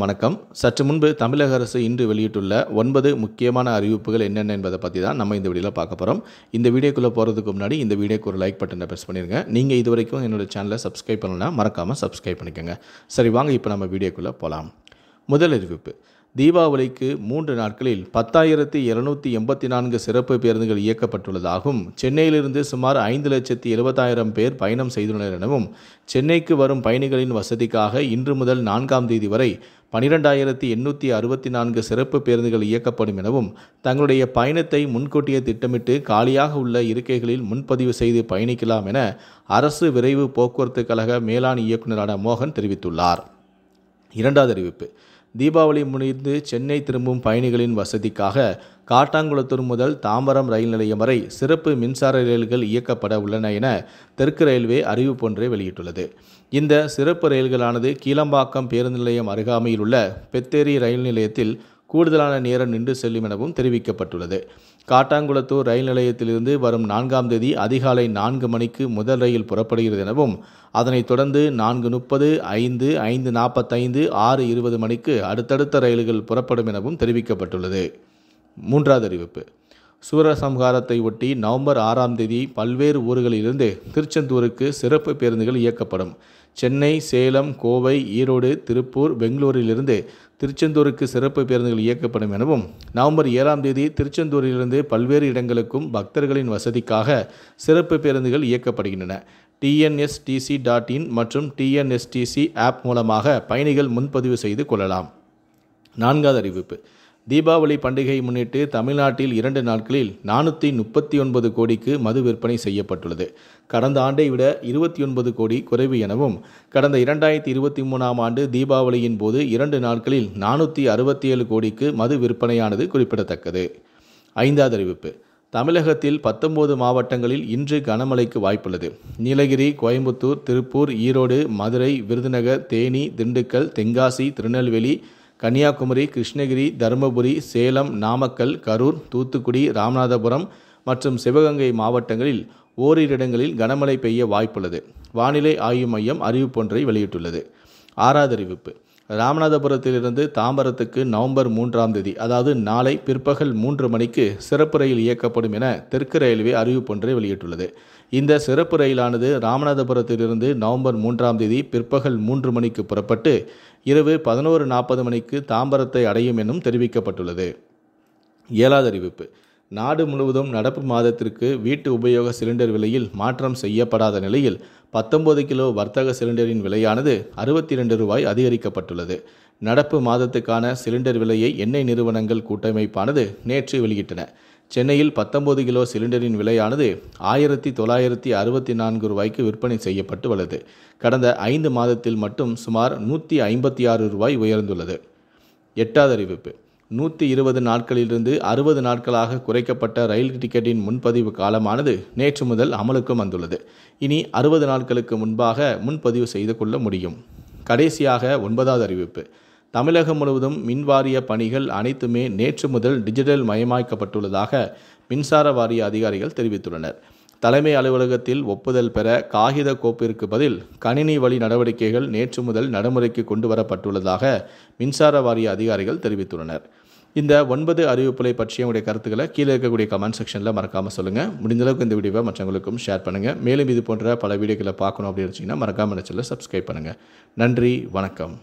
வணக்கம். சற்று முன்பு தமிழக அரசு இன்று வெளியிட்டுள்ள ஒன்பது முக்கியமான அறிவிப்புகள் என்னென்ன என்பதை பற்றி தான் நம்ம இந்த வீடியோவில் பார்க்க போகிறோம் இந்த வீடியோக்குள்ளே போகிறதுக்கு முன்னாடி இந்த வீடியோக்கு ஒரு லைக் பட்டனை ப்ரெஸ் பண்ணிடுங்க நீங்கள் இது வரைக்கும் என்னோட சேனலை சப்ஸ்கிரைப் பண்ணலன்னா மறக்காமல் சப்ஸ்கிரைப் பண்ணிக்கோங்க. சரி வாங்க இப்போ நம்ம வீடியோக்குள்ளே போகலாம் முதல் அறிவிப்பு. தீபாவளிக்கு மூன்று நாட்களில் பத்தாயிரத்தி இருநூத்தி எண்பத்தி நான்கு சிறப்பு பேருந்துகள் இயக்கப்பட்டுள்ளதாகவும் சென்னையிலிருந்து சுமார் ஐந்து லட்சத்தி எழுபதாயிரம் பேர் பயணம் செய்துள்ளனர் எனவும் சென்னைக்கு வரும் பயணிகளின் வசதிக்காக இன்று முதல் நான்காம் தேதி வரை பனிரெண்டாயிரத்தி எண்ணூற்றி அறுபத்தி நான்கு சிறப்பு பேருந்துகள் இயக்கப்படும் எனவும் தங்களுடைய பயணத்தை முன்கூட்டியே திட்டமிட்டு காலியாக உள்ள இருக்கைகளில் முன்பதிவு செய்து பயணிக்கலாம் என அரசு விரைவு போக்குவரத்து கழக மேலாண் இயக்குநரான மோகன் தெரிவித்துள்ளார். இரண்டாவது அறிவிப்பு தீபாவளி முடிந்து சென்னை திரும்பும் பயணிகளின் வசதிக்காக காட்டாங்குளத்தூர் முதல் தாம்பரம் ரயில் நிலையம் வரை சிறப்பு மின்சார ரயில்கள் இயக்கப்பட உள்ளன என தெற்கு ரயில்வே அறிவிப்பொன்றை வெளியிட்டுள்ளது. இந்த சிறப்பு ரயில்களானது கீழம்பாக்கம் பேருந்து நிலையம் அருகாமையில் உள்ள பெத்தேரி ரயில் நிலையத்தில் கூடுதலான நேரம் நின்று செல்லும் எனவும் தெரிவிக்கப்பட்டுள்ளது. காட்டாங்குளத்தூர் ரயில் நிலையத்திலிருந்து வரும் நான்காம் தேதி அதிகாலை நான்கு மணிக்கு முதல் ரயில் புறப்படுகிறது எனவும் அதனைத் தொடர்ந்து நான்கு முப்பது ஐந்து ஐந்து நாற்பத்தைந்து ஆறு இருபது மணிக்கு அடுத்தடுத்த ரயில்கள் புறப்படும் எனவும் தெரிவிக்கப்பட்டுள்ளது. மூன்றாவது அறிவிப்பு. சூரசம்ஹாரத்தை ஒட்டி நவம்பர் ஆறாம் தேதி பல்வேறு ஊர்களிலிருந்து திருச்செந்தூருக்கு சிறப்பு பேருந்துகள் இயக்கப்படும். சென்னை சேலம் கோவை ஈரோடு திருப்பூர் பெங்களூரிலிருந்து திருச்செந்தூருக்கு சிறப்பு பேருந்துகள் இயக்கப்படும் எனவும் நவம்பர் ஏழாம் தேதி திருச்செந்தூரிலிருந்து பல்வேறு இடங்களுக்கும் பக்தர்களின் வசதிக்காக சிறப்பு பேருந்துகள் இயக்கப்படுகின்றன. டிஎன்எஸ்டிசி டாட் இன் மற்றும் டிஎன்எஸ்டிசி ஆப் மூலமாக பயணிகள் முன்பதிவு செய்து கொள்ளலாம். நான்காவது அறிவிப்பு. தீபாவளி பண்டிகையை முன்னிட்டு தமிழ்நாட்டில் இரண்டு நாட்களில் நானூற்றி முப்பத்தி ஒன்பது கோடிக்கு மது விற்பனை செய்யப்பட்டுள்ளது. கடந்த ஆண்டை விட இருபத்தி ஒன்பது கோடி குறைவு எனவும் கடந்த இரண்டாயிரத்தி இருபத்தி மூணாம் ஆண்டு தீபாவளியின் போது இரண்டு நாட்களில் நானூற்றி அறுபத்தி ஏழு கோடிக்கு மது விற்பனையானது குறிப்பிடத்தக்கது. ஐந்தாவது அறிவிப்பு. தமிழகத்தில் பத்தொன்பது மாவட்டங்களில் இன்று கனமழைக்கு வாய்ப்புள்ளது. நீலகிரி கோயம்புத்தூர் திருப்பூர் ஈரோடு மதுரை விருதுநகர் தேனி திண்டுக்கல் தென்காசி திருநெல்வேலி கன்னியாகுமரி கிருஷ்ணகிரி தருமபுரி சேலம் நாமக்கல் கரூர் தூத்துக்குடி ராமநாதபுரம் மற்றும் சிவகங்கை மாவட்டங்களில் ஓரிரு இடங்களில் கனமழை பெய்ய வாய்ப்புள்ளது. வானிலை ஆய்வு மையம் அறிவிப்பொன்றை வெளியிட்டுள்ளது. ஆறாவது அறிவிப்பு. ராமநாதபுரத்திலிருந்து தாம்பரத்துக்கு நவம்பர் மூன்றாம் தேதி அதாவது நாளை பிற்பகல் மூன்று மணிக்கு சிறப்பு ரயில் இயக்கப்படும் என தெற்கு ரயில்வே அறிவிப்பொன்றை வெளியிட்டுள்ளது. இந்த சிறப்பு ரயிலானது ராமநாதபுரத்திலிருந்து நவம்பர் மூன்றாம் தேதி பிற்பகல் மூன்று மணிக்கு புறப்பட்டு இரவு பதினோரு நாற்பது மணிக்கு தாம்பரத்தை அடையும் எனும் தெரிவிக்கப்பட்டுள்ளது. ஏழாவது அறிவிப்பு. நாடு முழுவதும் நடப்பு மாதத்திற்கு வீட்டு உபயோக சிலிண்டர் விலையில் மாற்றம் செய்யப்படாத நிலையில் பத்தொன்பது கிலோ வர்த்தக சிலிண்டரின் விலையானது அறுபத்தி ரெண்டு ரூபாய் அதிகரிக்கப்பட்டுள்ளது. நடப்பு மாதத்துக்கான சிலிண்டர் விலையை எண்ணெய் நிறுவனங்கள் கூட்டமைப்பானது நேற்று வெளியிட்டன. சென்னையில் பத்தொன்பது கிலோ சிலிண்டரின் விலையானது ஆயிரத்தி தொள்ளாயிரத்தி அறுபத்தி நான்கு ரூபாய்க்கு விற்பனை செய்யப்பட்டு உள்ளது கடந்த ஐந்து மாதத்தில் மட்டும் சுமார் நூற்றி ஐம்பத்தி ஆறு ரூபாய் உயர்ந்துள்ளது. எட்டாவது அறிவிப்பு. நூற்றி இருபது நாட்களிலிருந்து அறுபது நாட்களாக குறைக்கப்பட்ட ரயில் டிக்கெட்டின் முன்பதிவு காலமானது நேற்று முதல் அமலுக்கு வந்துள்ளது. இனி அறுபது நாட்களுக்கு முன்பாக முன்பதிவு செய்து கொள்ள முடியும். கடைசியாக ஒன்பதாவது அறிவிப்பு. தமிழகம் முழுவதும் மின்வாரிய பணிகள் அனைத்துமே நேற்று முதல் டிஜிட்டல் மயமாக்கப்பட்டுள்ளதாக மின்சார வாரிய அதிகாரிகள் தெரிவித்துள்ளனர். தலைமை அலுவலகத்தில் ஒப்புதல் பெற காகித கோப்பிற்கு பதில் கணினி வழி நடவடிக்கைகள் நேற்று முதல் நடைமுறைக்கு கொண்டு வரப்பட்டுள்ளதாக மின்சார வாரிய அதிகாரிகள் தெரிவித்துள்ளனர். இந்த ஒன்பது அறிவிப்புகளை பற்றிய உங்களுடைய கருத்துக்களை கீழே இருக்கக்கூடிய கமெண்ட் செக்ஷனில் மறக்காமல் சொல்லுங்கள் முடிந்தளவுக்கு இந்த வீடியோவை மற்றவங்களுக்கும் ஷேர் பண்ணுங்கள் மேலும் இது போன்ற பல வீடியோக்களை பார்க்கணும் அப்படின்னு வச்சிங்கன்னா மறக்காமல் நினச்சல சப்ஸ்கிரைப் பண்ணுங்கள் நன்றி வணக்கம்.